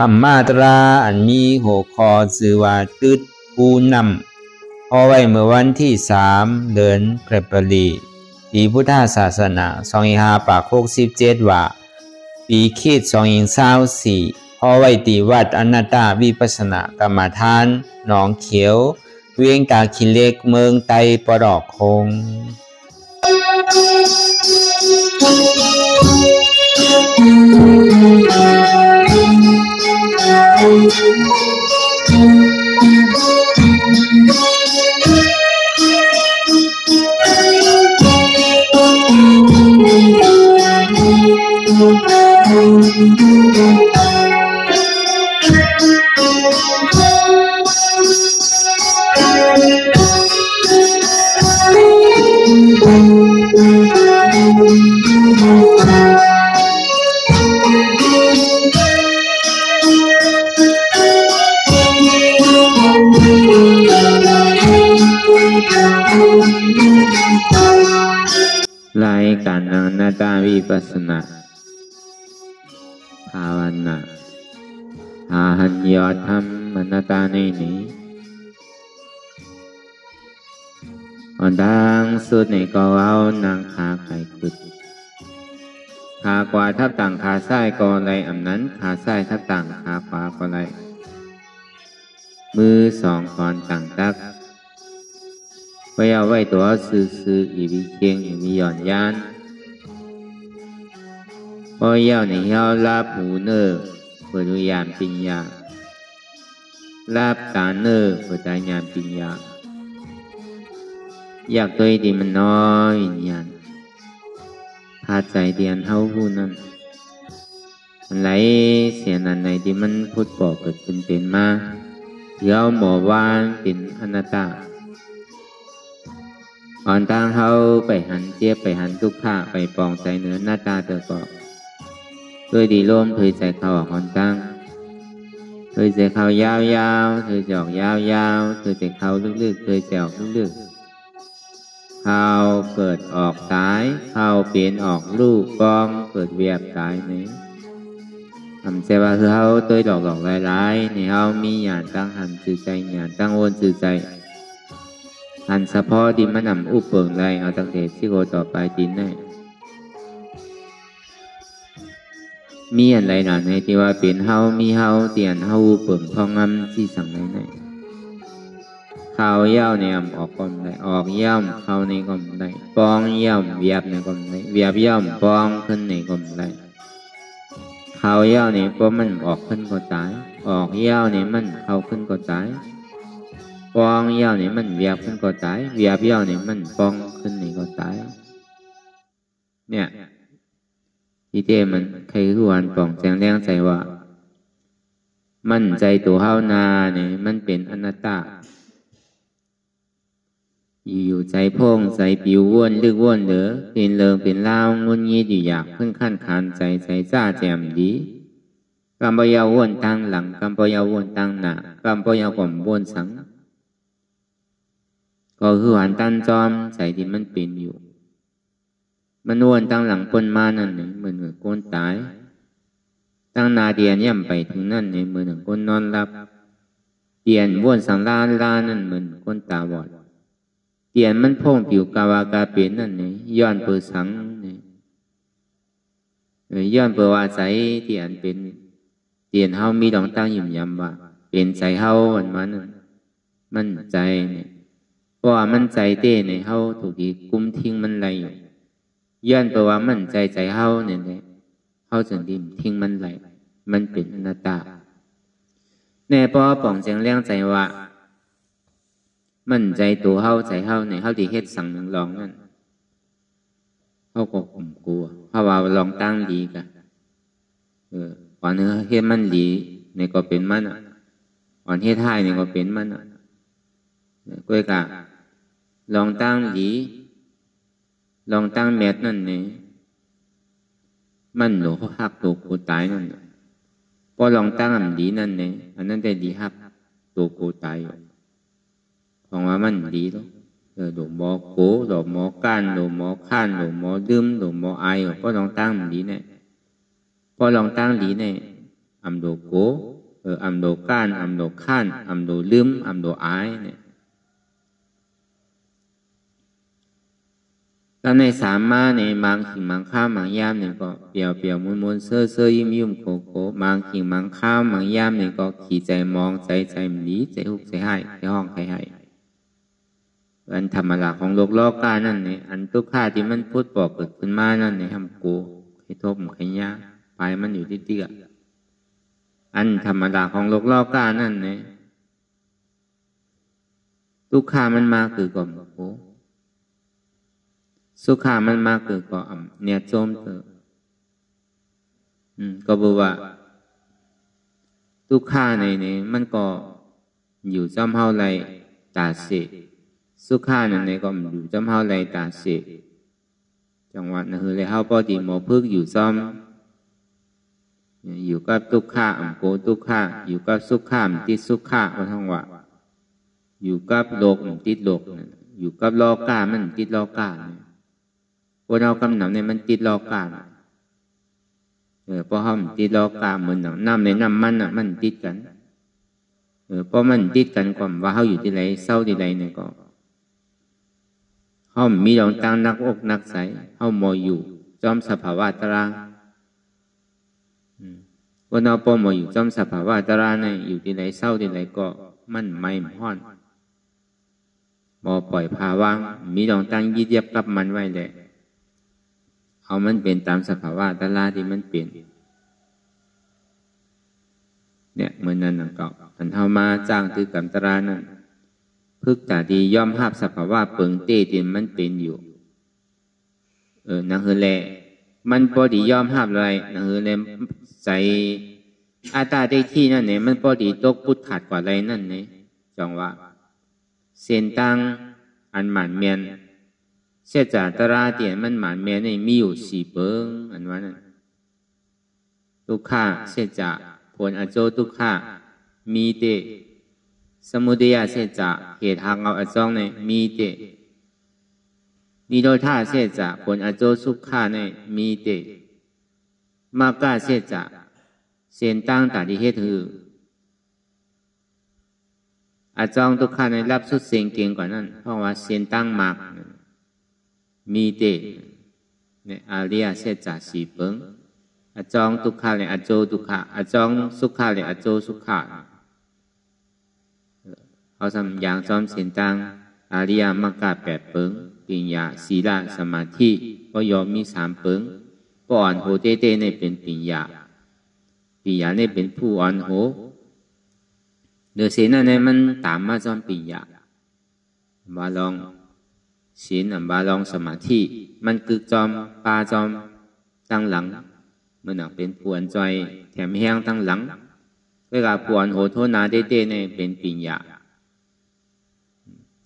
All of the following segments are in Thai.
ธรรมาตราอันมีหัวคอสือว่าตึดผู้นำพอไว้เมื่อวันที่สามเดือนพฤษภาคมปีพุทธศาสนาสองหาปากโคกสิบเจ็ดว่า ปีคิดสองอิงเศร้าสี่พอไว้ตีวัดอนัตตาวิปัสนากรรมฐานหนองเขียว เวียงตาคิเล็กเมืองไตปรอกคงรา 嗯。 การอนาตาวิปัสนาภาวนาอาหันยอธรรมอนาตาในนี้อันดังสุดในก็เอานางขาไก่ขุดขากว่าทับต่างขาซ้ายก็ไรอำนั้นขาซ้ายทับต่างขาขวาก็ไรมือสองก่อนต่างตักไว้เอาไว้ตัวซื้อซื้ออีวิเคียงอีวิหย่อนยาน พอเย้าในเย้าลาบหูเนอเปิดวิญญาณปิญญาลาบตาเนอเปิดตายานปิญญาอยากตัวดีมันน้อยวิญญาณพาใจเดียนเท่าผู้นั้นมันไหลเสียนันในที่มันพุทธบอกเกิดขึ้นเป็นมาเดี๋ยวหมอวานเป็นอนัตตาอ่อนตั้งเขาไปหันเจี๊ยบไปหันทุกข้าไปปองใจเนื้อหน้าตาเตอก อบด้วยดีร่มเผยใจเขาออกอ่อนตั้งเผยใจเขายาวยาวเธอจอกยาวยาวเธอใจเขาลึกๆเธอจอกลึกๆเข้าเกิดออกสาย เข้าเปลี่ยนออกลูกกองเกิดเวียบสายนี้ทำเสว่าคือเขาตัวดอกดอกลายๆในเขามีหยาดตั้งหันสื่อใจหยาดตั้งวนสื่อใจหันเฉพาะดินมันำอุปเปิงไรเอาตั้งแต่ที่โกต่อไปดินได้ มีอันไรหนาในที่ว่าเป็นเฮามีเฮาเตียนเฮาอุปเปิงพองงำที่สั่งในในข้าวเย้าในอำออกก่อนได้ออกย่ำเข้าในก่อนได้ปองย่ำเวียบในก่อนได้เวียบย่ำปองขึ้นในก่อนได้ข้าวเย้าในก็มันออกขึ้นก็ตาย ออกเย้าในมันเข้าขึ้นก็ตายปองยาวนี่มันเวียบขึ้นก็ตายเวียบยาวนี่มันปองขึ้นในก็ตายเนี่ย ที่เจมันใครคือวันปองแจงแรงใจว่า มั่นใจตัวเฮานาเนี่ยมันเป็นอนัตตาอยู่ใจพงใจปิวว่นลึกว่นเหลือเป็นเลิงเป็นเล่างุนงี้อยู่อยากเพิ่งขั้นขานใจใจจ้าแจมดีกำปยาว่นตั้งหลังกำปยาว่นตั้งหน้ากำปยากล่อมว่นสัง ก็คือหันตั้นจอมใจที่มันเป็นอยู่ มันวนตั้งหลังก้นมานั่นหนึ่งเหมือนเหมือนก้นตาย ตั้งนาเดียนย่ำไปถึงนั่นในมือหนึ่งก้นนอนรับเตียนวนสังลานลานั่นเหมือนก้นตาบอดเตียนมันพ่งผิวกาวากาเป็นนั่นนี่ย้อนเปิดสังนี่ย้อนเปิดว่าใจเตียนเป็นเตียนเฮามีดองตั้งยิ่มยำว่าเป็นใจเฮาวันมันมันใจเนี่ยเพราะว่ามันใจเต้ในเฮาถูกีกุ้มทิ้งมันไหลอยู่ ย้อนเพราะว่ามันใจใจเฮาเนี่ยเนี่ยเฮาจึงดิ่มทิ้งมันไหลมันเป็นอนัตตาแน่พอป่องเสียงเลี้ยงใจว่า มันใจตัวเฮาใจเฮาในเฮาที่เฮ็ดสั่งหนึ่งลองนั่นเฮาก็ข่มกลัวเพราะว่าลองตั้งดีกันเออก่อนเนื้อเฮ็ดมันดีในก็เป็นมันอะก่อนเฮ็ดท้ายในก็เป็นมันอะกล้วยกะลองตั้งห ลองตั้งเม็ดนั่นนี่มันหลวหักตัวกูตายนั่นพอลองตั้งอันดีนั่นนี่อันนั้นได้ดีหักตัวกูตายของว่ามันดีแล้วเออดอกหมอโกดอกหมอก้านดอกหมอข้านดอกหมอดื่มดอกหมอไอก็ลองตั้งมันดีเนี่ยพอลองตั้งดีเนี่ยอำโดโกเอออำโดก้านอำโดข้านอำโดลืมอำโดอเนี่ยแล้วในสามมาในบางขิงบางข้าวบางยามเนี่ั้งในสามมาในบางขิงบางข้าวบางยามเนี่ยก็เปียวเปียวมุนมุนเซ่อเซ่อยิ้มยิ้มโกโกบางขิงบางข้าวบางยามเนี่ยก็ขี่ใจมองใจใจมันดีใจหุกใจให้ใจห้องใครให้อันธรรมดาของโลกโลกานั่นเนี่ยอันทุกข้าที่มันพูดบอกเกิดขึ้นมานั่นเนี่ยทำกูให้ทบมันขยะไปมันอยู่ที่เตี้ยอันธรรมดาของโลกโลกานั่นเนี่ยทุกข้ามันมาคือก่อนโอ สุขามันมากเกิดก็อ่ำเนี่ยโจมเถอะอืม ก็บอกว่าทุกข้าในนี้มันก็อยู่จำเฮาไรตาเสสุขาในนี้ก็อยู่จำเฮาไรตาเสจังหวัดนั่นคือเลยเฮาปอดีหมอพึกอยู่จอมอยู่กับทุกข้าอ่ำโกทุกข้าอยู่กับสุขามันติดสุขาว่าทั้งว่าอยู่กับโลกมันติดโลกอยู่กับโลกามันติดโลกาเนี่ย คนเรากำหนดเนี่ยมันติดลอกาเออพอเขาติดลอกาเหมือนน้ำในน้ำมันอะ มันติดกันเออพอมันติดกันก่อนว่าเขาอยู่ที่ไหนเศร้าที่ไหนเนี่ยก็เขามีดวงตังนักอกนักใสเขามอยู่ จอมสภาวะตารางคนเราพอมอยู่จอมสภาวะตารางเนี่ยอยู่ที่ไหนเศร้าที่ไหนก็มันไม่ห้อนมอปล่อยภาวะมีดวงตังยึดเย็บกับมันไว้เลย เอามันเป็นตามสภาวะตลาที่มันเปลี่ยนเนี่ยเหมือนนั้นนะเก่าอันเทามาจ้างตือกำตรานั่นพึกตาดีย่อมภาพสภาวะเปิงเต้ที่มันเป็นอยู่ เออนังเฮแลมันพอดีย่อมภาพอะไรนังเฮแลใส่อาตาได้ที่นั่นเนี่ยมันพอดีตกพุทขาดกว่าอะไรนั่นเนี่ยจองว่าเส้นตังอันหมันเมียน 现在ตราเตียนมันหมานเมียในมีอยู่สี่เปิงอันว่านั้นทุกข้าเสียจาผลอโจทุกข้ามีเตสมุทัยเสียจาเหตุทางเอาอจองในมีเตนิโรธาเสียจาผลอโจสุขข้าในมีเตมากาเสียจเสียนตั้งตาดีเหตุคืออาจองทุกข้าในรับสุดเสียงเก่งกว่านั้นเพราะว่าเสียนตั้งมาก มีเตเนี่ยอาเรียเสจาสีเปิงอาจองทุกขาเลยอาโจทุกขาอาจองสุขาเลยอาโจสุขาเอาสำอย่างจอมเสียนตังอาริยมรรคแปดเปิงปิญญาศีลสมาธิก็ยอมมีสามเปิงก็อ่อนโหเต้เต้ในเป็นปิญญาปิญญาในเป็นผู้อ่อนโหเดือเสนาในมันตามมาจอมปิญญามาลอง ศีลอันบาลองสมาธิมันคือจอมปาจอมตั้งหลังมันหนังเป็นปวนจอยแถมแห้งตั้งหลัง เวลาปวนโหโทนาเต้เต้เนี่ยเป็นปิญญา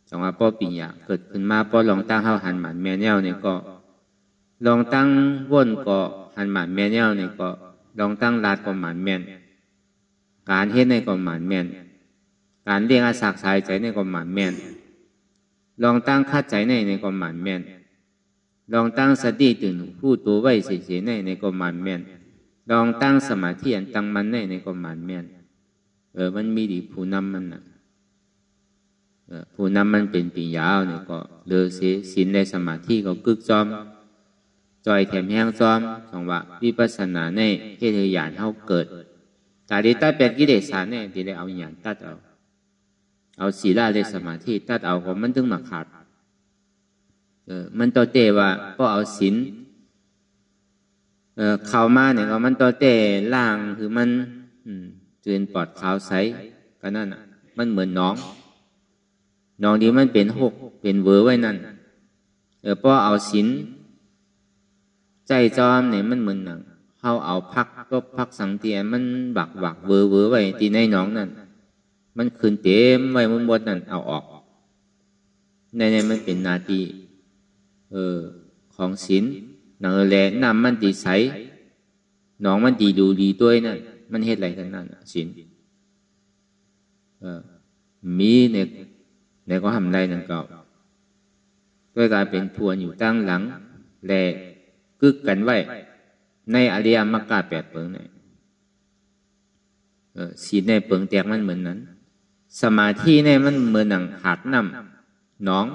จังว่าป้อปิญญาเกิดขึ้นมาป้อลองตั้งเข้าหันหมันแม่แนวเนี่ยก็ลองตั้งว่นก็หันหมันแม่แนวเนี่ยก็ลองตั้งลาดก็หมันแม่นการเฮ็ดในก็หมันแม่นการเลี้ยงอาศักสายใจในก็หมันแม่น ลองตั้งคาดใจในในก็หมันแม่นลองตั้งสติตื่นผู้ตัวไว้เสียในในก็หมันแม่นลองตั้งสมาธิอันตั้งมันในในก็หมันแม่นเออมันมีดีผู้นำมันนะเออผู้นำมันเป็นปียาวเนี่ยก็เลอเสียสินในสมาธิก็กึกจอมจอยแถมแห้งจอมสองว่าวิปัสสนาในเฮตุยานเท่าเกิด แต่ดีตัดเป็นกิเลสาเนี่ยดีเลยเอาอย่างตัดเอา เอาศีลาเลยสมาธิตัดเอาของมันถึงมาขาดเออมันต่อเตว่าก็เอาศีลเออเข้ามาเนี่ยก็มันต่อเตล่างคือมันอืมจืนปอดขาวใสก็นั่นอะ มันเหมือนน้องน้องที่มันเป็นหกเป็นเวอร์ไว้นั่นเออพอเอาศีลใจจอมเนี่ยมันเหมือนหนังเขาเอาพักก็พักสังเตียมันบักบักเวอร์เวอร์ไว้ที่ในน้องนั่น มันคืนเต็มไว้มันบดนั่นเอาออก ในในมันเป็นนาทีเออ ของศีลหนังแหลนำมันดีใสหนองมันดีดูดีด้วยนั่นมันเฮ็ดอะไรกันนั่นศีลเออมีเนี่ยเนี่ยก็ทำไรนั่นก็ด้วยการเป็นพวนอยู่ตั้งหลังแหลกึกกันไว้ ในอริยมรรคแปดเปิงเนี่ยศีลในเปิงแตกมันเหมือนนั้น สมาธิเนี่ยมันเหมือนหนังหักน้ำหนอง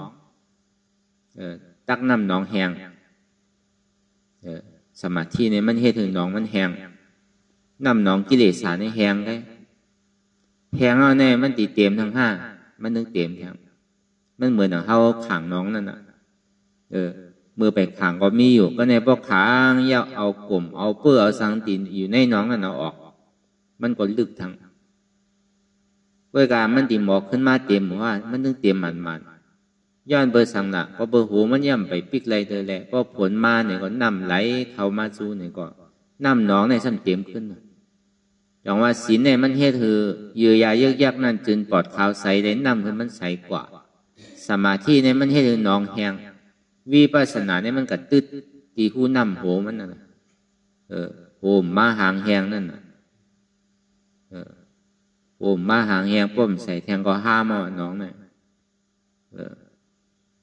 เออตักน้ำหนองแหงเออสมาธิเนี่ยมันเฮ็ดถึงหนองมันแหงน้ำหนองกิเลสาในแหงได้แหงเอาแน่มันตีเต็มทั้งห้ามันนึงเต็มแหงมันเหมือนอย่างเขาขังน้องนั่นน่ะ เออมือไปขังก็มีอยู่ ก็ในพวกขังยาเอากลุ่มเอาเปื้อเอาสังตินอยู่ในน้องนั่นเอาออก มันก็ลึกทั้ง เพื่อการมันตีหมอกขึ้นมาเต็มว่า มันต้องเต็มมันมันย้อนเบอร์สังละพอเบอร์หูมันย่ำไปปิกไรเธอแหละพอผลมาเนี่ยก็นำไหลเข้ามาสู่เนี่ยก็นำน้องในซ้ำเต็มขึ้นอย่างว่าศีลเนี่ยมันเฮ็ดคือเยือยาเยือกยักนั่นจึงปลอดขาวใสได้นำคือมันใสกว่า สมาธิเนี่ยมันเฮ็ดคือน้องแหงวิปัสสนาเนี่ยมันกระตึดตีคู่นำโหมันน่ะเออโหมาหางแหงนั่นน่ะเออ โหมาหางแหงป้มใส่แทงก็ห้ามเอาน้องเนี่ย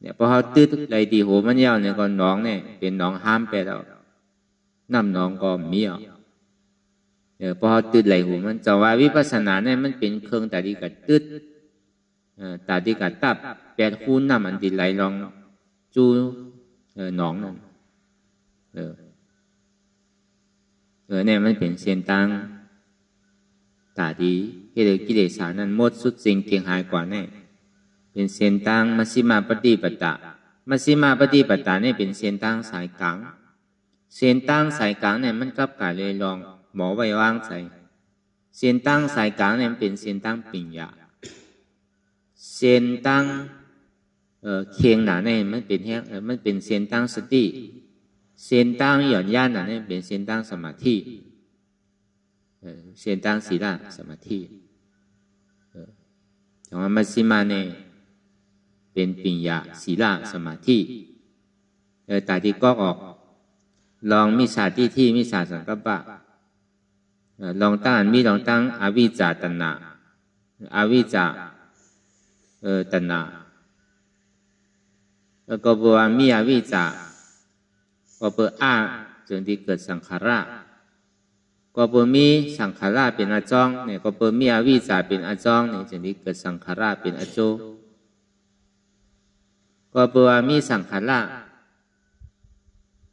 เนี่ยพอเขาตึดไรตีโหมันยาวเนี่ยก็น้องเนี่ยเป็นน้องห้ามไปแล้วนำน้องก็มีอะเออพอเขาตึดไหลหูมันจะว่าวิปัสสนาเนี่ยมันเป็นเครื่องต่ดีกับตึดตาดีกับตับแปดคูณน้ำอันดีไหลลองจูเออหนองนั่นเออเออเนี่ยมันเป็นเส้นตั้งตาดี เฮ็ดกิเลสานั้นหมดสุดสิ่งเกียงหายกว่าแน่เป็นเส้นตั้งมัสิมาปฏิปตะมัสิมาปฏิปตะเนี่ยเป็นเส้นตั้งสายกลางเส้นตั้งสายกลางเนี่ยมันกับกายเลยลองหมอไว้วางใส่เส้นตั้งสายกลางเนี่ยเป็นเส้นตั้งปิญญาเส้นตั้งเออเคียงหนาเนี่ยมันเป็นแห้งมันเป็นเส้นตั้งสติเส้นตั้งหย่อนย่านหนาเนี่ยเป็นเส้นตั้งสมาธิ เออเส้นตั้งศีลสมาธิเออแต่ว่ามัชฌิมาเนี่ยเป็นปิญญาศีลสมาธิเออแต่ที่ก็ออก ลองมิสาที่ที่มิสาสังกัปปะลองตั้งมีลองตั้งอวิจจาตนาอวิจจาเออตนาแล้วก็บอกว่ามีอวิจจาก็เปิดอาจนที่เกิดสังขาระ ก็เปมีสังขาระเป็นอาจองเนี่ยก็เปมีอวิจาเป็นอาจองเนี่ยจนที่เกิดสังขาระเป็นอาโจก็เปว่ามีสังขาระ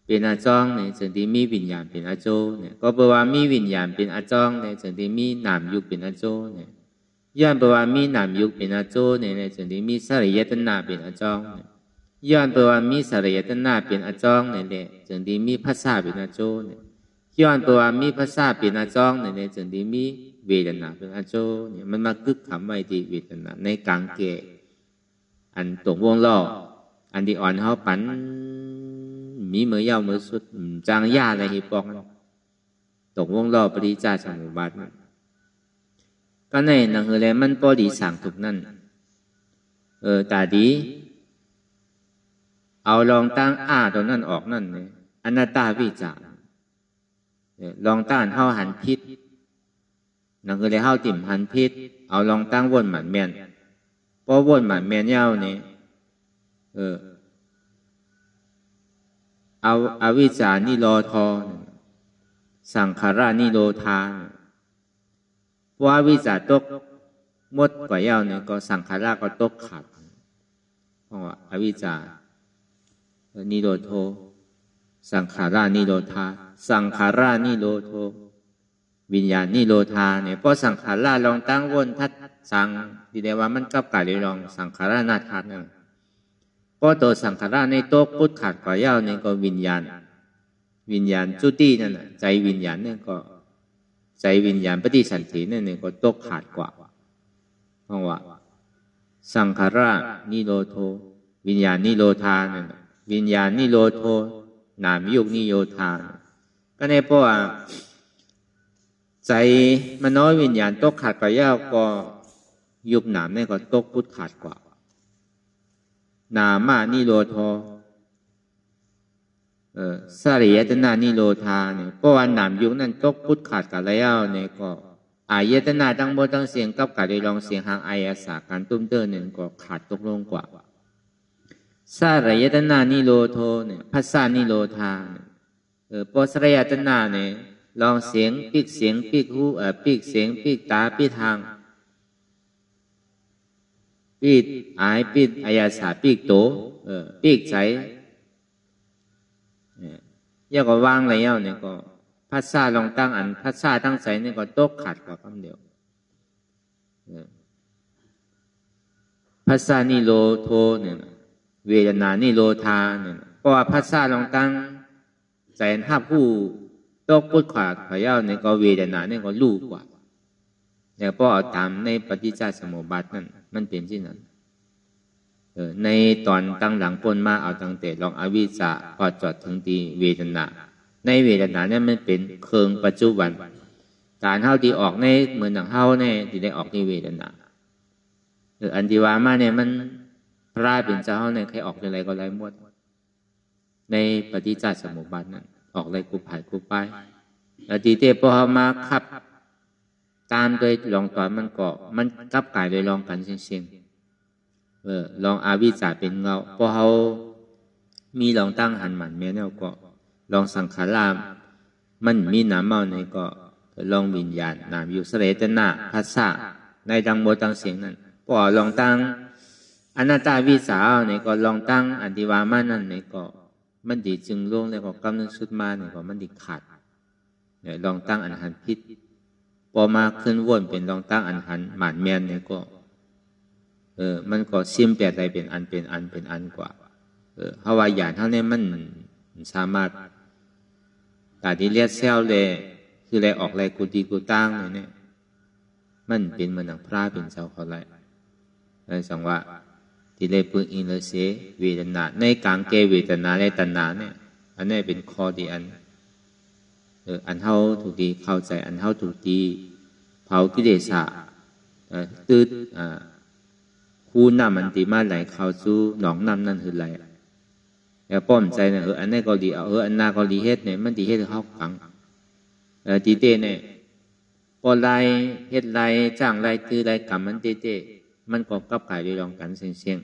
เป็นอาจองเนี่ยจนที่มีวิญญาณเป็นอาโจเนี่ยก็เปว่ามีวิญญาณเป็นอาจองเนี่ยจนที่มีนามยุคเป็นอาโจเนี่ยย้อนเปว่ามีนามยุคเป็นอาโจเนี่ยจนที่มีสริยตนาเป็นอาจองเนี่ยย้อนตัวมีสระยตนาเป็นอาจองนี่ยแหละจึงดีมีภาษาเป็นอาโจเนี่ย ย้อนตัวมีภาษาเป็นอาจองนี่แหละจึงดีมีเวทนาเป็นอาโจเนี่ยมันมากึกคำไว้ที่เวทนาในกลางเกอันตรงวงล้ออันที่อ่อนเขาปันมีเมื่อยาวเมื่อสุดจางยาอะไรฮิปอกตกวงล้อปริจาสมุบัติก็ในหนังเฮเลมันปอดีสั่งถูกนั่นเออตาดี เอาลองตั้งอ้าตัวนั้นออกนั่นเนี่ยอนัตตาวิจาร ลองต้านเ้าหันพิษนั่นคือเลยเ้าติ่มหันพิษเอาลองตั้งวนหมันแมนเพราะวนหมันแมนเย้านี่เออเอาอาวิจานิโรธอสังขารานิโรธาว่าวิจาตกมดกว่าเย้าเนี่ยก็สังขาราก็ตกขาดเพราะว่าอวิจานิโรโท สังขารานิโรธา สังขารานิโรโท วิญญาณนิโรธาเนี่ยเพราะสังขาราลองตั้งวนทัดสังดีเดว่ามันกับกาเลยลองสังขารานาทัดเนี่ยเพราะตัวสังขาราในโต๊ะพุทธขาดก่อยาวเนี่ยก็วิญญาณ วิญญาณจุตินั่นใจวิญญาณเนี่ยก็ใจวิญญาณปฏิสันติเนี่ยก็โตกขาดกว่าเพราะว่า สังขารานิโรโท วิญญาณนิโรธาเนี่ยวิญญาณนิโรโทนามยุกนิโยธา ก็ในเพราะว่าใจมโนวิญญาณตกขาดกว่าย่าก็ยุบหนามนี่ก็ตกพุทธขาดกว่า นามานิโรโทเออสริยตนานิโรธาเนี่ยเพราะว่าหนามยุกนั้นตกพุทธขาดกับแล้วเนี่ยก็อายตนาตั้งบนตั้งเสียงกับกาได้ลองเสียงหางอายาสาการตุ้มเตอร์หนึ่งก็ขาดตกลงกว่าสารยตนานิโรโทเนี่ยภาษานิโรธา เออปสรยตนาเนี่ยลองเสียงปีกเสียงปีกหูเออปีกเสียงปีกตาปีทางปีกอายปีกอายาสาปีกโตเออปีกใจเนี่ยก็วางแล้วเนี่ยก็ภาษาลองตั้งอันภาษาตั้งใจเนี่ยก็ตกขัดกว่าคำเดียวภาษานิโรโทเนี่ยเวทนานิโรธาเนี่ยเพราะว่าภาษาลองตั้ง ใจถ้าผู้ตกพุทธขาขยาวเนี่ยก็เวทนาเนี่ก็รู้กว่าเนี่ยเพราะตามในปฏิจจสมุปบาทนั่นมันเป็นที่นั้นในตอนตั้งหลังปนมาเอาตั้งแต่ลองอวิชาพอจอดถึงตีเวทนา ในเวทนาเนี่ยมันเป็นเคืองปัจจุบัน การเท่าที่ออกในเหมือนหนังเท่าเนี่ยที่ได้ออกในเวทนาหรืออันที่ว่ามาเนี่ยมันพระเป็นเจ้าเนี่ยใครออกอะไรก็ไรหมด ในปฏิจจสมุปบาทนั้นออกอะไรกูผายกูไปแล้วทีเตพอมาขับ ตามโดยลองตอนมันเกาะมันกับกายโดยลองกันเสียงเออลองอาวิจาเป็นเงาพอเขามีลองตั้งหันหมันแม่เนี่ยก็ลองสังขารามมันมีน้ำเมาในก็ลองวิญญาณนามอยู่เสลตนาภาษาในดังโมตังเสียงนั้นพอลองตั้งอนัตาวิสาเนี่ยก็ลองตั้งอธิวามานั่นเนี่ยก็ มันดีจึงลงแล้วก็กำลังสุดมาเนี่ยก็มันดีขาดเนี่ยลองตั้งอันหันพิษพอมาขึ้นวนเป็นลองตั้งอันหันหมันแมนเนี่ยก็ เออ มันก็ซิมแปดใดเป็นอันเป็นอันเป็นอันกว่า เออเพราะว่าอย่างเท่านี้มันสามารถแต่ที่เรียกเซลเลยคืออะไรออกอะไรกูดีกูตั้งเนี่ยมันเป็นเหมือนหนังพระเป็นเจ้าเขาไรนั่นสังว่า ที่เลยพึ่งอินเลเสเวทนา ในกลางเกเวทนาในตัณหาเนี่ย อันนี้เป็นข้อดีอันเอออันเท่าถูกดีเข้าใจอันเท่าถูกดีเผากิเลสะตืดอ่าคูน้ำมันตีมาไหลเข้าสู่หนองน้ำนั่นคือไหลแล้วป้อมใจเนี่ยเอออันนี้ก็ดีเอออันนาก็ดีเฮ็ดเนี่ยมันดีเฮ็ดเข้าขังเออตีเต้เนี่ยพอไล่เฮ็ดไล่จ้างไล่ตือไล่กรรมมันเต้เต้ มันก็กับกายด้วยรองกันเสียงเสียง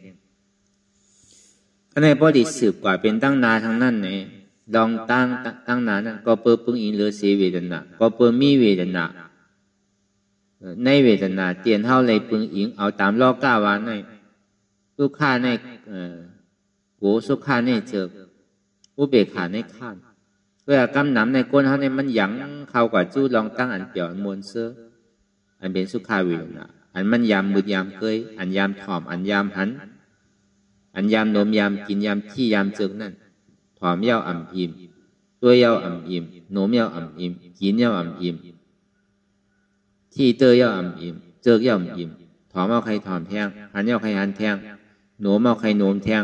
อันพอดีสืบกว่าเป็นตั้งนาทั้งนั้นเนี่ยลองตั้งตั้งนานั่นก็เปิดปึ้งอินเลือเสีเวทนาก็เปิดมีเวทนาในเวทนาเตียนเท่าเลยปึงอิงเอาตามลอกก้าวานในสุขาในโกสุขาในเจออุเบกขาในข้านเพื่อกำหนำในก้นเขาในมันหยังเข้ากับจู้ลองตั้งอันเปียวมวลเสื้ออันเป็นสุขาเวทนา อันมันยามมืดยามเกยอันยามถ่อม อันยามหัน อันยามนมยามกินยามที่ยามเจิกนั่นถ่อมเย้าอ่ำอิ่มตัวเย้าอ่ำอิ่มนมเย้าอ่ำอิ่มกินเย้าอ่ำอิ่มที่เตยย่อมอิ่มเจอกย่อมอิ่มถอมเอาใครถอมแทงหันเย่าใครหันแทงหนูเอาใครหนูแทง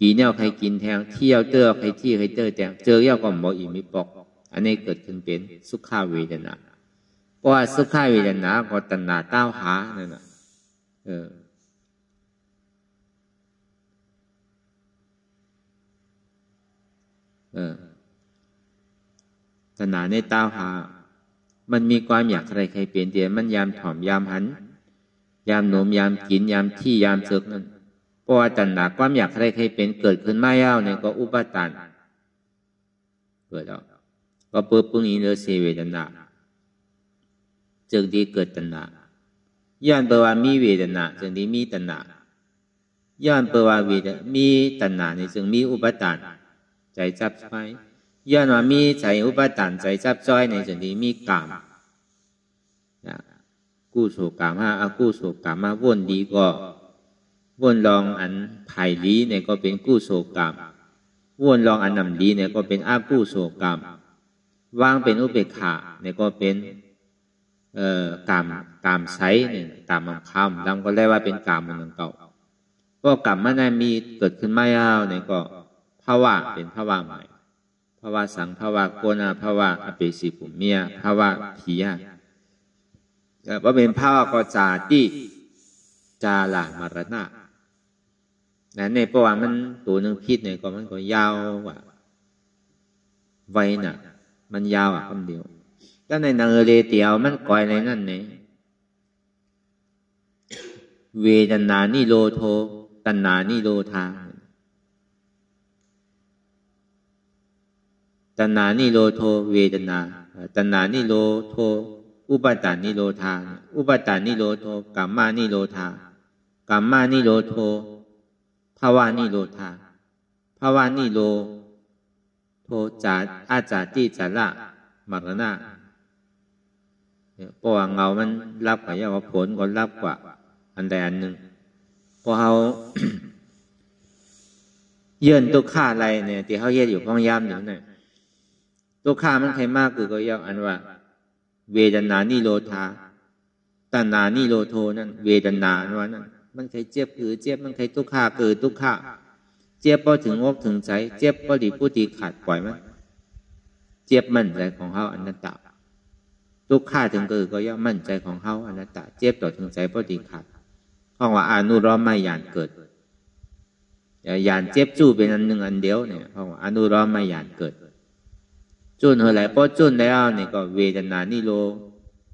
กีเน่าใครกินแทงเที่ยวเตอใครที่ใครเตอแทงเจอเย่าก็บ่อิ่มไม่ปอก อันนี้เกิดขึ้นเป็นสุขาเวทนา เพราะว่าสุขาเวทนาก็ตัณหาเต้าหานั่นนะเออเออตัณหาในเต้าหา มันมีความอยากใครใครเปลี่ยนเดียมันยามถ่อมยามหัน ยามโนมยามกินยามที่ยามเสกนั่นเพราะว่าตัณหาความอยากใครใครเป็นเกิดขึ้นมาเย้าเนี่ยก็อุปทานเกิดแล้วก็เปิดปุ้งอินเลเสเวทนา จึงดีเกิดตัณหาย้อนเปว่ามีเวทนาจึงดีมีตัณหาย้อนเปว่าเวทมีตัณหาในจึงมีอุปทานใจจับไปย้อนว่ามีใจอุปทานใจจับจ้อยในส่วนที่มีกามกู้โศกามห้าอากู้โศกามมาวนดีก็วนลองอันไผ่ลีเนี่ยก็เป็นกู้โศกามวนลองอันนำดีเนี่ยก็เป็นอากู้โศกามวางเป็นอุเบกขาเนี่ยก็เป็น เอ่อกามกามใสเนี่ยกามมันคำดังก็เรียกว่าเป็นกามมันเก่าก็กามมันมีเกิดขึ้นไม่ยาวเนี่ยก็ภาวะเป็นภาวะใหม่ภาวะสังภาวะโกนาภาวะอเปสิปุเมียภาวะผียว่าเป็นภาวะก็จาที่จาลามารณะนั่นในประวัติมันตัวหนึ่งพิษเนี่ยก็มันก็ยาวกว่าไวน่ะ มันยาวอะคำเดียว แล้วในนางเรเตียวมันก่อยในนั่นเนี่เวทนานิโรโทตัณนานิโรธาตัณหานิโรโทเวทนาตัณหานิโรโทอุปตานิโรธาอุปตานิโรโทกรรมานิโรธากรรมานิโรโทภาวานิโรธาภาวานิโรโทจาอาจาติจาระมรณะ เพราะว่าเงามันรับกว่าย่าว่าผลก็รับกว่า อันใดอันหนึ่งพอเขาเยื่นตุข่าอะไรเนี่ยที่เขาเย็ดอยู่พ้องย่ำอยู่เนี่ยตุข่ามันใครมากคือก็ย่าอันว่า เวทนานิโรธาตัณานิโรโทนั่นเวทนาว่านั่นมันใครเจ็บคือเจ็บมันใครตุข่าคือตุข่าเจ็บพอถึงอกถึงใจเจ็บพอดีผู้ตีขาดปล่อยมันเจ็บมันใจของเขาอันัตตา ทุกข่าถึงเกิดก็ย่อมมั่นใจของเขาอนัตตาเจ็บต่อถึงใจพอดีขาดเพราะว่าอนุรอมไม่ยานเกิดยานเจ็บจู้เป็นอันหนึ่งอันเดียวเนี่ยเพราะว่าอนุรอมไม่ยานเกิด จุนอะไรพอจุนแล้วเนี่ยก็เวทนานิโร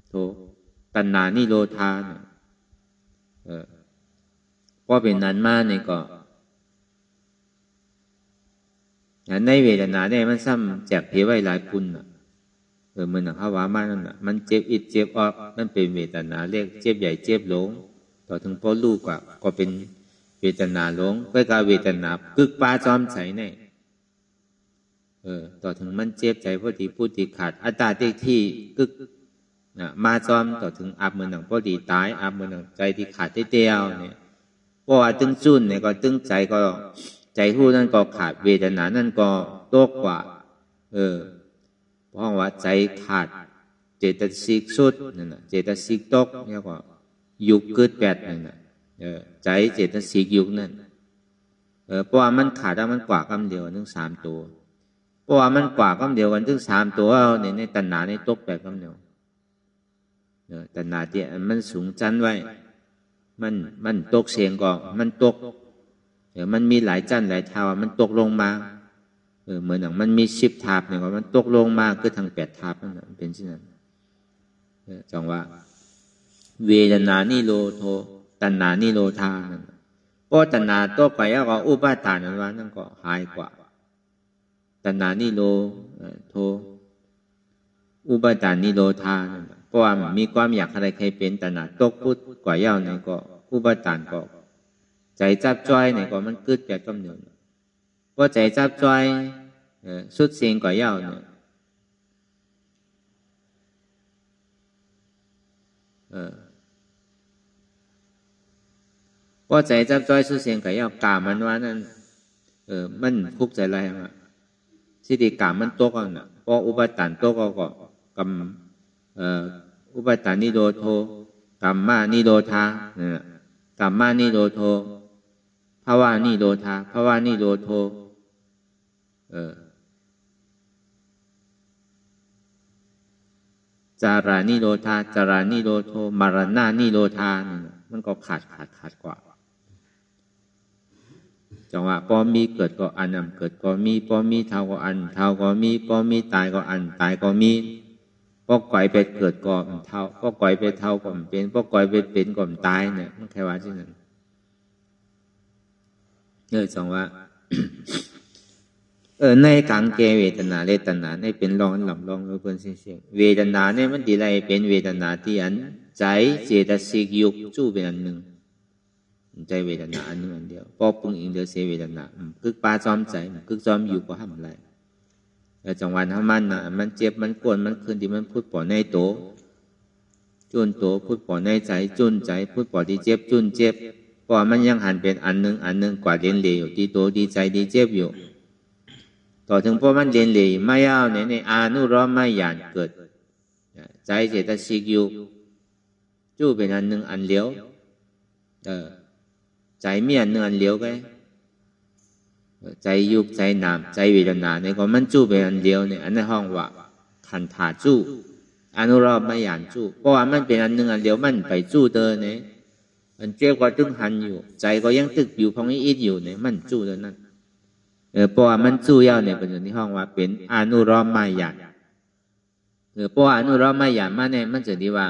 โทตัณนานิโรธาเนี่ยเออพอเป็นนั้นมาเนี่ยก็ในเวทนาเนี่ยมันซ้ำแจกเพไว้หลายคุณอะ เออมันเขาว่ามันนั่นอะมันเจ็บอิดเจ็บออกมันเป็นเวทนาเรียกเจ็บใหญ่เจ็บหลง ต่อถึงพ่อลูกอะก็เป็นเวทนาหลงก็กาเวทนากึกปลาจอมใสเนี่ยเออ ต่อถึงมันเจ็บใจพอดีพูดดีขาดอัตตาเด็กที่กึกนะมาจอมต่อถึงอาบมือหนังพอดีตายอาบมือหนังใจที่ขาดเตี้ยวเนี่ยพราะว่าตึงจุนเนี่ยก็ตึงใจก็ใจหู้นั่นก็ขาดเวทนานั่นก็ตกกว่า เออ เพราะว่าใจขาดเจตสิกสุดนั่นนะเจตสิกตกเนี่ยก็ยุกเกิดแปดนั่นนะเออใจเจตสิกยุกนั่นเออพราะว่ามันขาดแล้วมันกว่าคำเดียวถึงสามตัวเพราะว่ามันกว่าคำเดียวกันถึงสามตัวในในตัณหาในตกแปดคำเดียวเออตัณหาที่มันสูงจันไว้ มันมันตกเสียงก็มันตกเออมันมีหลายจันหลายทาวมันตกลงมา เออเหมือนอย่างมันมีสิบทาบเนี่ยมันตกลงมาคือทางแปดทาบนั่นเป็นเช่นนั้นจังว่า เวทนานิโรโทตัณหานิโรธาเพราะตัณหาตัวไปแล้วก็อุปาทานนั้นว่านั่นก็หายกว่า ตัณหานิโรโทอุปาทานนิโรธาเพราะว่ามีความอยากอะไรใครเป็นตัณหาตกพุทธกว่าเย้าเนี่ยก็ อุปาทานก็ ใจจับจ้อยเนี่ยก็มันเกิดจากกำเนิด เพราใจจับจ้อยสุดเสียงกว่าเย้าเนี่ยเออพอใจจับจ้อยสุดเสียงกว่าเย้ากามันว่านั่นเออมันคุกใจอะไรมาสิติกามันตกอะพออุปทานตกก็กำเอ่ออุปทานนิโรโทกรรมมานิโรธาเนี่ยกรรมมานิโรโทภาวานิโรธาภาวานิโรโทเออ จารานิโรธาจารานิโรโทมารณานิโรธามันก็ขาดขาดขาดกว่าจังหวะพอมีเกิดก็อันนำเกิดก็มีพอมีเท่าก็อันเท่าก็มีพอมีตายก็อันตายก็มีพอก่อยไปเกิดก็เท่าพอก่อยไปเท่าก็เป็นพอก่อยไปเป็นก็ตายเนี่ยมันแค่ว่าที่นั่นเออจังว่า เออในกังเกเวทนาเลตนาในเป็นรองหลับรองเพื่อนเสียงเวทนาเนี่ยมันดีไรเป็นเวทนาที่อันใจเจตสิกยุกจู้เป็นอันหนึ่งใจเวทนาอันนึงอันเดียวพอปรุงอิงเดียวเสียเวทนาคึกปลาจอมใจคึกจอมอยู่ก็ทำอะไรแต่จังหวะถ้ามันนะมันเจ็บมันกวนมันคืนที่มันพูดปอในโตจุนโตพูดปอในใจจุนใจพูดปอที่เจ็บจุนเจ็บเพราะมันยังหันเป็นอันหนึ่งอันหนึ่งกว่าเรียนเหลวที่โตดีใจดีเจ็บอยู่ ต่อถึงพอมันเรียนเลวไม่ยาเนี่ยในอานุร้อมไม่หยานเกิด ใจเจตสิกอยู่จู้เป็นอันหนึ่งอันเลี้ยวเออใจเมียนเนือนเลี้ยวกันใจยุบใจนามใจเวทนาเนี่ยก็มันจู้เป็นอันเดียวเนี่ยอันในห้องว่าขันถาจู้อนุรอบไม่หยานจู้เพราะว่ามันเป็นอันหนึ่งอันเดียวมันไปจู้เตอเนี่ยมันเจ็บก็ตึงหันอยู่ ใจก็ยังตึกอยู่พองอีดอยู่เนี่ยมันจู้เท่านั้น เออเพราะว่ามันจู้ยาวเนี่ยเป็นที่ห้องว่าเป็นอนุรอบไม่หยานเออเพราะว่าอนุรอบไม่หยามาเนี่ยมันจะดีว่า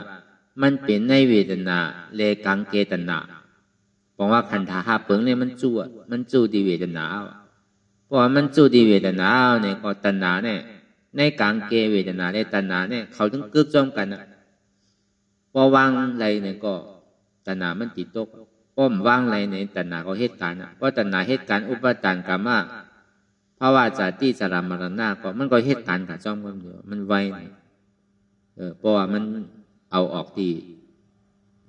มันเป็นในเวทนาเลกังเกตนาบอกว่าขันธาหาเปิงเนี่ยมันจู่มันจู่ดีเวทนาเพราะว่ามันจู่ดีเวทนาเนี่ยก็ตัณหาเนี่ยในกลางเกเวทนาในตัณหาเนี่ยเขาต้องกึกจ้องกันอะพอวางอะไรเนี่ยก็ตัณหามันติดตกป้อมว่างอะไรในตัณหาก็เหตุการณ์เพราะตัณหาเหตุการณ์อุปทานกรรมะ เพราะว่าจะที่สารามรณะก็มันก็เหตุการณ์กับจ้องกันอยู่มันไวเออเพราะว่ามันเอาออกที่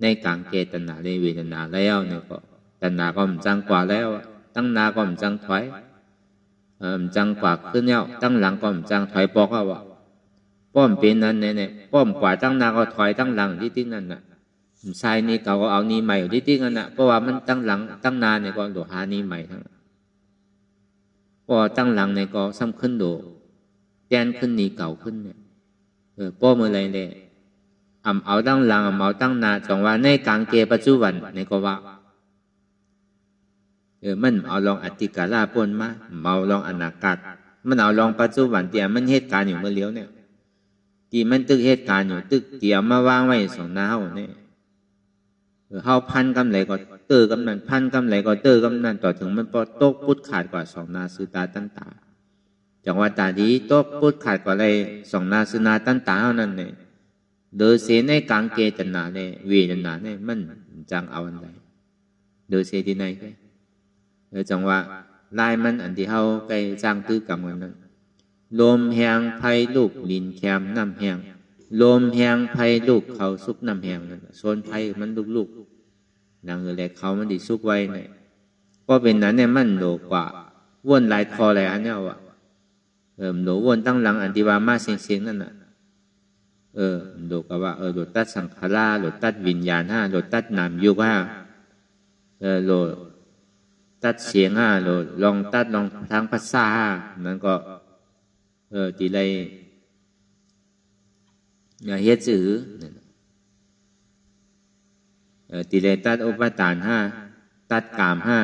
ในกลางเกตัณหาในเวทนาแล้วเนี่ยก็ตัณหาก็มันจังกว่าแล้ว ตั้งนาก็มันจังถอยเออมันจังกว่าขึ้นแล้วตั้งหลังก็มันจังถอยปอกว่าป้อมเป็นนั้นเนี่ยป้อมกว่าตั้งนาก็ถอยตั้งหลังที่ที่นั่นน่ะใช่นี่เก่าก็เอานี่ใหม่ที่ที่นั่นน่ะเพราะว่ามันตั้งหลังตั้งนานเนี่ยก็โดหานี่ใหม่ทั้ง พอตั้งหลังเนี่ยก็ซ้ำขึ้นโดแกนขึ้นนี่เก่าขึ้นเนี่ยเออป้อมอะไรเลยอ่ำเอาตั้งหลังอ่ำเอาตั้งนาจงว่าในกลางเกปัจจุบันในก็ว่าเออมันเอาลองอติกาลาปนมาเมาลองอนาคตมันเอาลองปัจจุบันเตียมันเหตุการณ์อยู่เมื่อเลี้ยวเนี่ยที่มันตึกเหตุการณ์อยู่ตึกเตียมาวางไว้สองน้าเฮาเนี่ย เฮาพันกำไรก็เตอกำนันพันกำไรก็เตอกำนันต่อถึงมันพอตกพุดขาดกว่าสองนาสุตาตั้งตาจังว่าตาดีตกพุดขาดกว่าอะไรสองนาสุนาตั้งตาเท่านั้นเนี่ยโดยเสในกลางเกตนาเนี่ยเวทนาเนี่ยมันจังเอาอันใดโดยเสที่ไหนก็เออจังว่าลายมันอันที่เฮาไปจ้างตื้อกรรมกันนั้นลมแหงไผ่ลูกลินแคมน้ำแหง ลมแหงไผ่ลูกเขาซุกน้ำแหงนั่นโซนไผ่มันลูกลูกนางเออแหลกเขามันดิซุกไว้เนี่ยก็เป็นนั้นเนี่ยมันโดกว่าวนลายคอลายอันเนี้ยว่ะเออโดวนตั้งหลังอันที่ว่ามาเสียงเสียงนั่นน่ะเออโดกับว่าเออโดตัดสังขาราโดตัดวิญญาณห้าโดตัดนามยุกห้าเออโดตัดเสียงห้าโดลองตัดลองทางภาษาห้านั้นก็ เออตีไร อย่าเฮ็ดจื้อตีไรตัดอุปทานห้าตัดกามห้า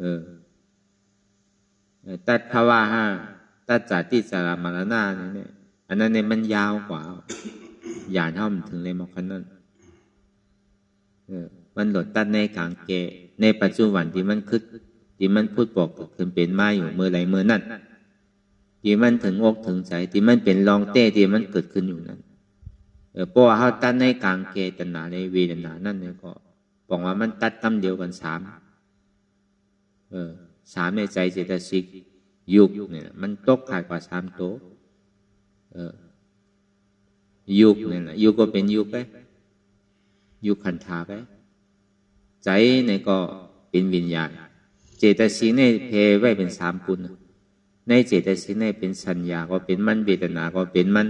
เออตัดภาวะห้าตัดจาติสารมรณะเนี่ยอันนั้นเนี่ยมันยาวกว่าอย่าเท่ามันถึงเลยมอกขนั้นเออมันหลดตัดในกลางเกในปัจจุบันที่มันคึกที่มันพูดบอกขึ้นเป็นมาอยู่เมื่อไรเมื่อนั้น ที่มันถึงอกถึงใจที่มันเป็นลองเต้ที่มันเกิดขึ้นอยู่นั้นเออเพราะว่าเขาตัดในกลางเกตนาในเวทนานั่นเนี่ยก็บอกว่ามันตัดกำเดียวกันสามเออสามในใจเจตสิกยุกเนี่ยมันตกขาดกว่าสามโตเออยุกเนี่ยนะยุกก็เป็นยุกไปยุคขันธาไปใจเนี่ก็เป็นวิญญาณ เจตสิกในเพไว้เป็นสามปุณ ในเจตสิกในเป็นสัญญาก็เป็นมันเวทนาก็เป็นมัน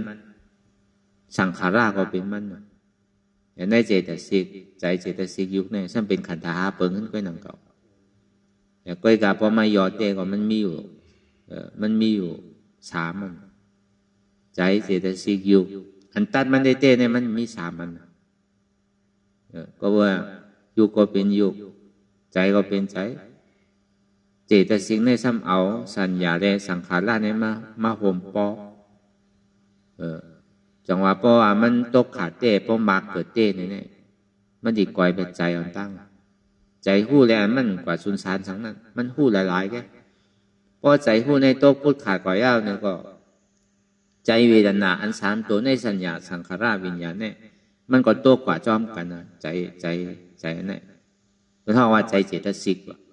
สังขาราก็เป็นมันแต่ในเจตสิกใจเจตสิกยุคเนี่ยซึ่งเป็นขันธาเปิงขึ้นก็นังเก่าแต่ก้อยกาพอมายอดเตก็มันมีอยู่เออมันมีอยู่สามมัน ใจเจตสิกยุคอันตัดมันได้เตเนี่ยมันมีสามมันเออก็ว่ายุคก็เป็นยุคใจก็เป็นใจ เจตสิกในซ้ำเอา สัญญาและสังขารละเนี่ยมามาห่มปอเออ จังหวะเพราะว่ามันตกขาดเต้เพราะมากเกิดเต้เนี่ย มันดีกว่าเป็นใจอันตั้ง ใจหู้แล้วมันกว่าสุนสารสังนั้น มันหู้หลายๆแกเพราะใจหู้ในโต๊ะพูดขาดกว่ายาวเนี่ยก็ ใจเวทนาอันสามตัวในสัญญาสังขาราวิญญาณเนี่ยมันก็โตกว่าจอมกันนะใจใจใจนั่นเพราะว่าใจเจตสิกว่ะเ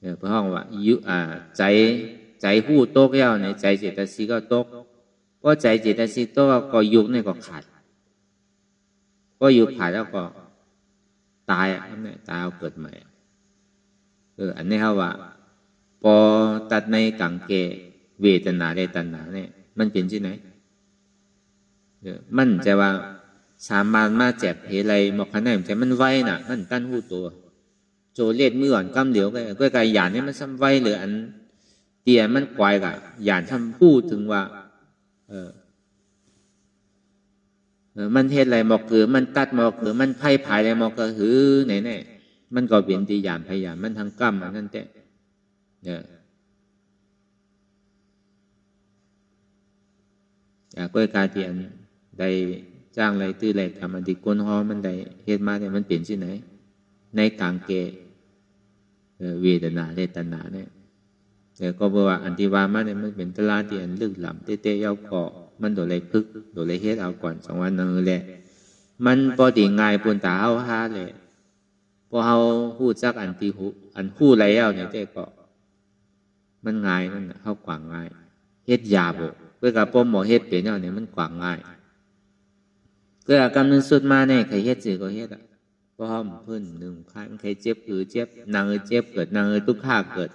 พราะว่ายุอ่าใจใจหู้โตกแล้วในใจเจตสิกก็โตกก็ใจเจตสิกโตก็ยุกนี่ก็ขาดก็ยุกขาดแล้วก็ตายอะนี่ตายเอาเกิดใหม่เอออันนี้เขาว่าพอตัดในกังเกเวทนาได้ตัณหาเนี่ยมันเป็นที่ไหนเออมันจะว่าสามารถมาแจบเหไรหมอกขนาดแต่มันไวน่ะ มันตั้นหูตัว โจเลียดมืออ่อนกำเหลียวก็ก็กายหยานนี่มันซ้ำไวหรืออันเตียมันกวายกับหยานทำพูดถึงว่า เออมันเทศอะไรหมอกเกือมันตัดหมอกเกือมันไพ่ผายอะไรหมอกเกือหือไหนไหนมันก็เป็นตีหยานพยานมันทางกรรมอันนั้นแต่เนี่ยอยากก็การเทียนได้จ้างอะไรตื้ออะไรทำอันที่ก้นหอมันได้เฮ็ดมาเนี่ยมันเปลี่ยนที่ไหน ในกลางเกเวทนาเลตนาเนี่ยแต่ก็บอกว่าอันที่ว่ามาเนี่ยมันเป็นตลาดที่อันลึกหล้ำเตะๆยาวเกาะมันโดนเลยพึกโดนเลยเฮ็ดเอาก่อนสองวันนึงแหละมันปกติง่ายปุ่นตาเฮาหาเลยพอเฮาฮู้จักอันที่ฮู้อันฮู้แล้วเนี่ยแต่ก็มันง่ายมันเฮากว่างง่ายเฮ็ดยาบ่เพื่อกับป้อมหมอเฮ็ดเป็นเนี่ยมันกว่างง่ายเพื่อกำนึงสุดมาเนี่ยใครเฮ็ดสิก็เฮ็ดอะ ป้อมพื้นหนึ่งครั้งใครเจ็บอือเจ็บนางเอเจ็บเกิดนางเอทุกข้าเกิด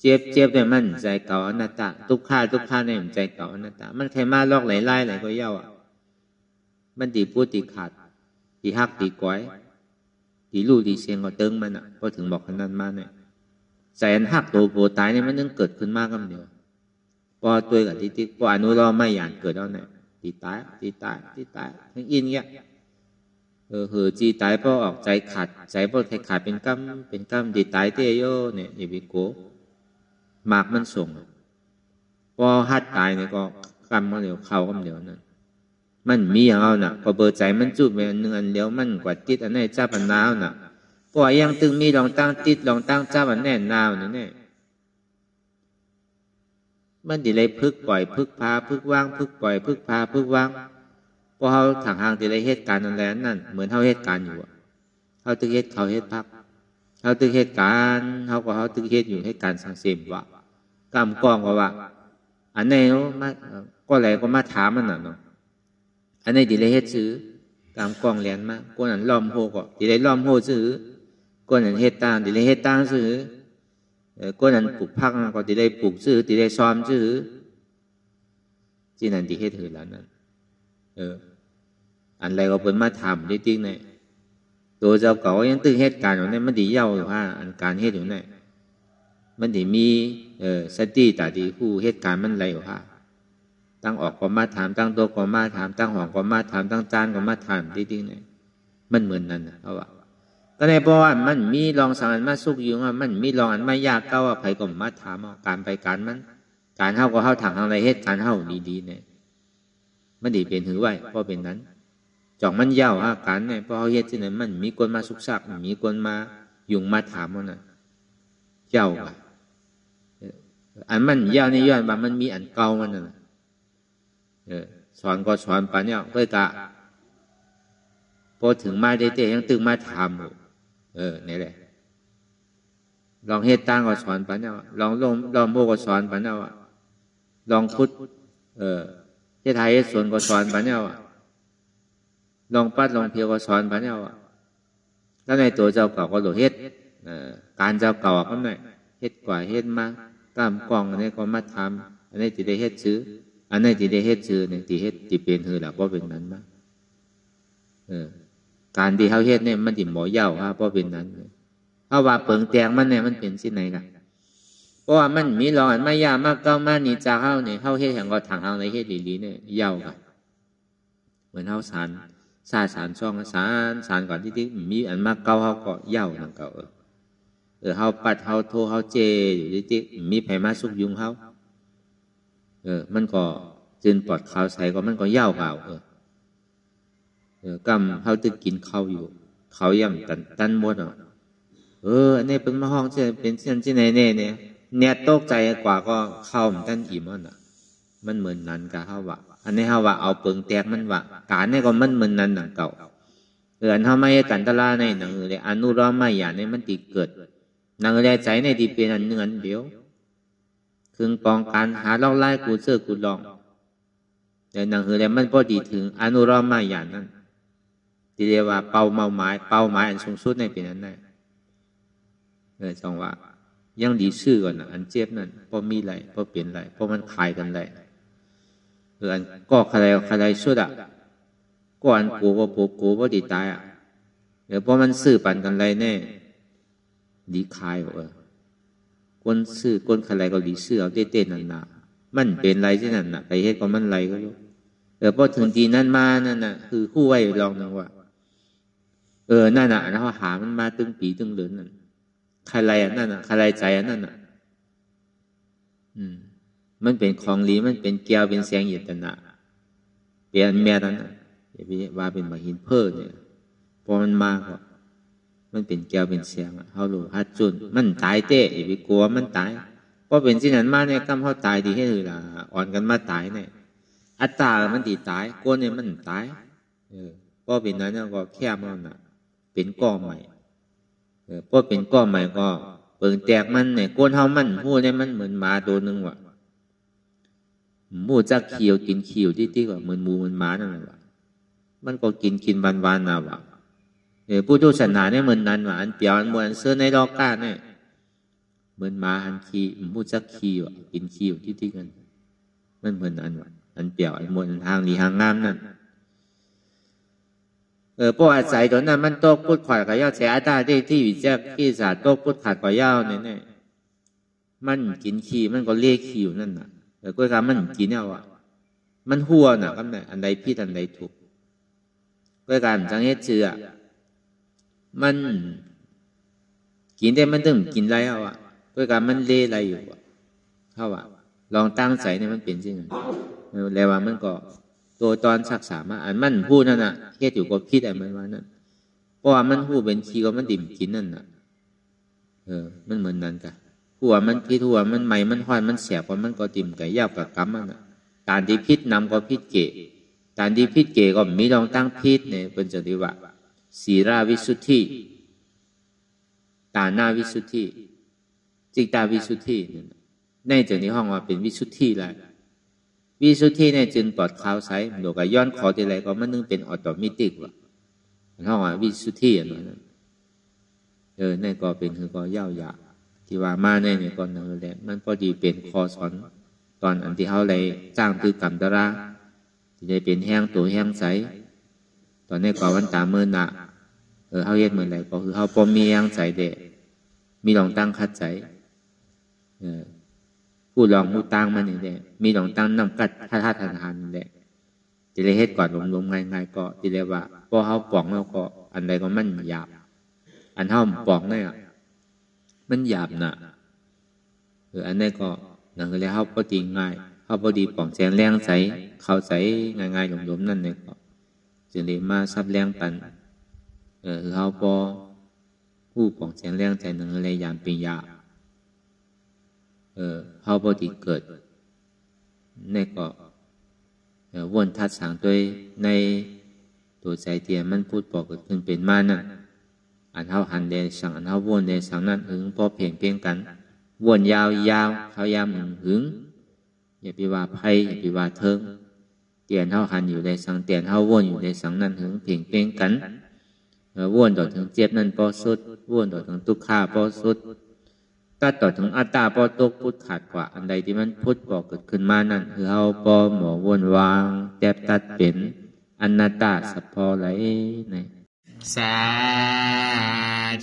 เจ็บเจ็บเนี่ยมันใจเก่าอนัตตาทุกข้าทุกข้าเนี่ยใจเก่าอนัตตา มันใครมาลอกไหลไล่ไหลก็เย่าอะมันตีพูดตีขาดตีหักตีก้อยตีลู่ตีเสียงก็เติงมันอะพอถึงบอกขนาดมาเนี่ยใจอันหักตัวโผตายเนี่ยมันยังเกิดขึ้นมากกันเดียวพอตัวกับที่ที่พออนุรอไม่อยากเกิดแล้วเนี่ยตีตายตีตายตีตายทั้งอินเงี้ย เออเหอจีตายเพราะออกใจขาดใจเพราะใจขาดเป็นกำเป็นกำตีตายเตยโยเนี่ยอย่าไปโกหมากมันส่งพอหัดตายเนี่ยก็กำมันเดียวเข้ากำเดียวนั่นมันมีอย่างเอาน่ะพอเบอร์ใจมันจุบไปอันหนึ่งอันเดียวมันกว่าติดอันไหนจ้าปันนาวน่ะก็ยังตึงมีลองตั้งติดลองตั้งจ้าปันแน่นาวนี่เนี่ยมันดีเลยพึกปล่อยพึกพาพึกว่างพึกปล่อยพึกพาพึกว่าง พอเขาถังหางดีเลยเหตุการณ์นั่นแหละนั่นเหมือนเขาเหตุการณ์อยู่เขาตึกเหตุเขาเหตุพักเขาตึกเหตุการณ์เขาก็เขาตึกเหตุอยู่เหตุการณ์สังเสมว่ากำกองก็ว่า อันไหนมาก็อะไรก็มาถามมันน่ะเนาะอันไหนดีเลยเหตุซื้อกำกองเรียนมากคนนั้นล้อมโหก็ดีเลยล้อมโหซื้อคนนั้นเหตุต่างดีเลยเหตุต่างซื้อก็นั้นปลูกพักก็ตีได้ปลูกซื้อตีได้ซ้อมซื้อที่นั่นที่เฮ็ดถือแล้วนั่นเออ อันไรก็เป็นมาทำจริงๆเนี่ยตัวเจ้าเก่ายังตึงเหตุการณ์อยู่เนี่ยมันดีเย้าอยู่ว่าอันการเฮ็ดอยู่เนี่ยมันดีมีเออสติแต่ดีผู้เหตุการณ์มันไรอยู่ว่าตั้งออกก็มาถามตั้งตัวก็มาถามตั้งห้องก็มาถามตั้งจานก็มาถามจริงๆเนี่ยมันเหมือนนั่นนะเขาว่าก็ในเพราะว่ามันมีลองสังอันมาสุกอยู่ว่ามันมีลองอันมายากก็ว่าไผก็มาถามการไปการมัน การเข้าก็เข้าถังอะไรเหตุการเข้าดีๆเนี่ยมันดีเป็นถือไว้เพราะเป็นนั้น จองมันยาวอาการเนี่ยเพราะเขาเหตุที่ไหนมันมีคนมาสุกซักมีคนมายุงมาถามมันน่ะเจ้าอันมันยาวในย้อนว่ามันมีอันเก่ามันน่ะเออสอนก็สอนปัญญาเพื่อกะพอถึงมาได้เตยังตึงมาถามเออนี่แหละลองเฮ็ดตั้งก็สอนปัญญาลองลงลองโมก็สอนปัญญาลองพุทธเออเฮ็ดไทยเฮ็ดสวนก็สอนปัญญา ลองปัดลองเพียวก็สอนปัญญาแล้วในตัวเจ้าเก่าก็หลุดเฮ็ดการเจ้าเก่าก็ไม่เฮ็ดกว่าเฮ็ดมาตามกองอันนี้ก็มาทำอันนี้ที่ได้เฮ็ดซื้อ อันนี้ที่ได้เฮ็ดซื้อเนี่ยที่เฮ็ดที่เป็นเธอแหละเพราเป็นนั้นมาเออการที่เขาเฮ็ดเนี่ยมันติหมอเย่าครับเพราะเป็นนั้นเพราะว่าเปิงแตงมันเนี่ยมันเป็นสิ่งไหนกันเพราะว่ามันมีรอนไม่ยามากเก้ามานี่จากเขาเนี่ยเขาเฮ็ดแห่งก็ถังเอาในเฮ็ดดีๆเนี่ยเย่ากันเหมือนเขาสาร สาสารช่องสารสารก่อนที่ที่มีอันมากเก้าเขาก็เย่านังเก่าเออเออเขาปัดเขาโทเขาเจอยู่ที่ที่มีไผมาสุกยุงเขาเออ มันก็จึนปลอดเขาใส่ก็มันก็เย่าเก่าเออเออกำเขาตึกกินข้าวอยู่เขาย่ำตันตันหมดอะเอออันนี้เป็นมะห้องเช่เป็นเช่นที่ไหนเนี่ยเนี่ยตกใจกว่าก็เข้ามันตันอิ่มอะมันเหมือนนั้นกับเขาว่า อันนี้เขาว่าเอาเปิงแตกมันว่าการนี่ก็มันมือนนั้นหนังเก่าเอออันเขาไม่กันตลาในหนังเลยอนุรอไม่อยากในมันติเกิดหนังแลใจในที่เป็นอันเนื้อเดียวคืงปองการหาล่าไล่กูเสื้อกูลองแต่หนังเลยมันพอดีถึงอนุรอไม่อยากนั้นที่เรียกว่าเป้าเมาหมายเป้าหมายอันสูงสุดในเป็นนั้นได้เลยจองว่ายังดีชื่อก่อนนะอันเจ็บนั่นพอมีไรพอเปลี่ยนไรพอมันขายกันไร เอออันก็ใครใครสุดอะก็อันกูก็ปูกูก็ดีตายอะเดี๋ยวพอมันซื้อปั่นกันไรแน่ดีขายเออคนซื้อคนใครก็ดีซื้อเอาเต้นๆนั่นน่ะมันเป็นไรที่นั่นน่ะไปเฮ็ดก็มันไรก็รู้เออพอถึงทีนั้นมานั่นน่ะ คือคู่ไว้ลองนึงว่า เออนั่นน่ะนะเขาหามันมาตึงปีตึงเดือนนั่นใครไรอะนั่นน่ะใครไรใจอะนั่นน่ะ อืม มันเป็นของหลีมันเป็นแก้วเป็นแสงเยตนาเปลี่ยนแม่นั้นอย่าไปว่าเป็นมาหินเพิ่เนี่ยพอมันมาก็มันเป็นแก้วเป็นแสงเขาหลูฮัดจุนมันตายเตะอย่าไปกลัวมันตายพอเป็นสิ่งนั้นมาเนี่ยกำเขาตายดีให้เลยล่ะอ่อนกันมาตายเนี่ยอัตตามันตีตายก้นเนี่ยมันตายเออพอเป็นนั้นก็แค่มันน่ะ เป็นก้อใหม่เออพอเป็นก้อใหม่ก็เปิงแตกมันเนี่ยก้นเฮามันพูดเนี่ยมันเหมือนหมาตัวหนึ่งว่ะ หมูจะเขียวกินเขียวที่ที่ว่าเหมือนหมูเหมือนหมานั่นแหละมันก็กินกินวันวันนะวะเออผู้ทุศาสนาเนี่ยเหมือนนั้นว่ะอันเปียวอันมวนเสื้อในดอกก้าเนี่ยเหมือนหมาหันขี้หมูจะเขียวกินเขียวที่ที่กันมันเหมือนอันว่ะอันเปียวอันมวนทางดีทางงามนั่นเออพวกอาศัยตัวนั้นมันโตพุทธขวดกับยาเสียตาที่ที่วิจักที่ศาสตร์โตพุทธขาดกับยาเนี่ยเนี่ยมันกินขี้มันก็เลี้ยขี้อยู่นั่นน่ะ แต่ก็ทำมันกินเอาอะ มันหัวน่ะก็เนี่ยอันใดผิดอันใดถูกก็การสังเกตเชื่อมันกินได้มันต้องกินไรเอาอะก็การมันเละไรอยู่อะเท่าอะลองตั้งใจเนี่ยมันเป็นจริงแล้วว่ามันก็ตัวตอนศักษามาอันมันพูดนั่นน่ะเฮ็ดอยู่ก็พิษอันมันว่านั่นเพราะว่ามันพูดเป็นชีก็มันดิ่มกินนั่นน่ะ เออ มันเหมือนนั้นกัน หัวมันพิษหัวมันใหม่มันห้อยมันแสบว่ามันก็ดิ่มไก่ยาบกับกรรมมันน่ะการที่พิษนำก็พิษเกะการที่พิษเกก็มีลองตั้งพิษเนี่ยเป็นจะดีว่าศีราวิสุทธิตาหน้าวิสุทธิจิตตาวิสุทธิในจะนี้ห้องว่าเป็นวิสุทธิแล้ววิสุทธิเนี่ยจึงปลอดขาวใสหนูก็ย้อนขอทีไรก็มันนึงเป็นออโตมิติกว่ะห้องว่าวิสุทธิอย่างนั้นเออในก็เป็นคือก็เย่าหยา ที่ว่ามาในเนี่ยก็นั่นแหละมันพอดีเป็นคอสอนตอนอันที่เขาเลยจ้างตือกรรมตราที่ได้เป็นแห้งตัวแห้งใสตอนนี้ก็วันตาเมื่อหนาเออเขาเย็ดเหมือนไรก็คือเขาปมมีแห้งใสเดะมีลองตั้งคัดใจเออผู้ลองผู้ตั้งมันนี่แหละมีลองตั้งนำกัดท่าท่าทานทานนี่แหละจะเลยเฮ็ดก่อนรวมๆง่ายๆก็ที่เรียกว่าพอเขาป่องแล้วก็อันใดก็มันหยาบอันเท่าป่องเนี่ย มันหยาบนะเอออันนี้ก็หนั่นก็เลยเข้าพอดีง่ายเข้าพอดีป่องแสงแรงใสเขาใสง่ายๆหลมๆนั่นเนี่ยก็จะเลยมาซับแรงปันเออเขาพอผู้ป่องแสงแรงใจนั่นเลยยามเป็นยาเออเข้าพอดีเกิดนี่ก็วนทัดสางด้วยในตัวใจเตียมันพูดบอกเกิดขึ้นเป็นมานั่น อันเท่าหันเดสังอันเท่าวนเดสังนั่นหึงพอเพียงเพียงกันวนยาวยาวเขายามหึงหึงอย่าไปว่าไพ่อย่าไปว่าเทิงเตียนเท่าหันอยู่ในสังเตียนเท่าวนอยู่ในสังนั่นหึงเพียงเพียงกันวนต่อถึงเจ็บนั่นพอสุดวนต่อถึงตุกขาพอสุดตัดต่อถึงอัตตาพอตกพุทธขาดกว่าอันใดที่มันพุทธบอกเกิดขึ้นมานั่นคือเฮาปอหมอวนวางแตบตัดเป็นอนัตตาสัพพอไหลใน สา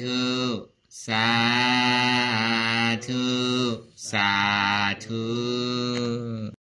ธุสาธุสาธุ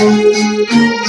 Música